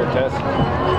there, Tess.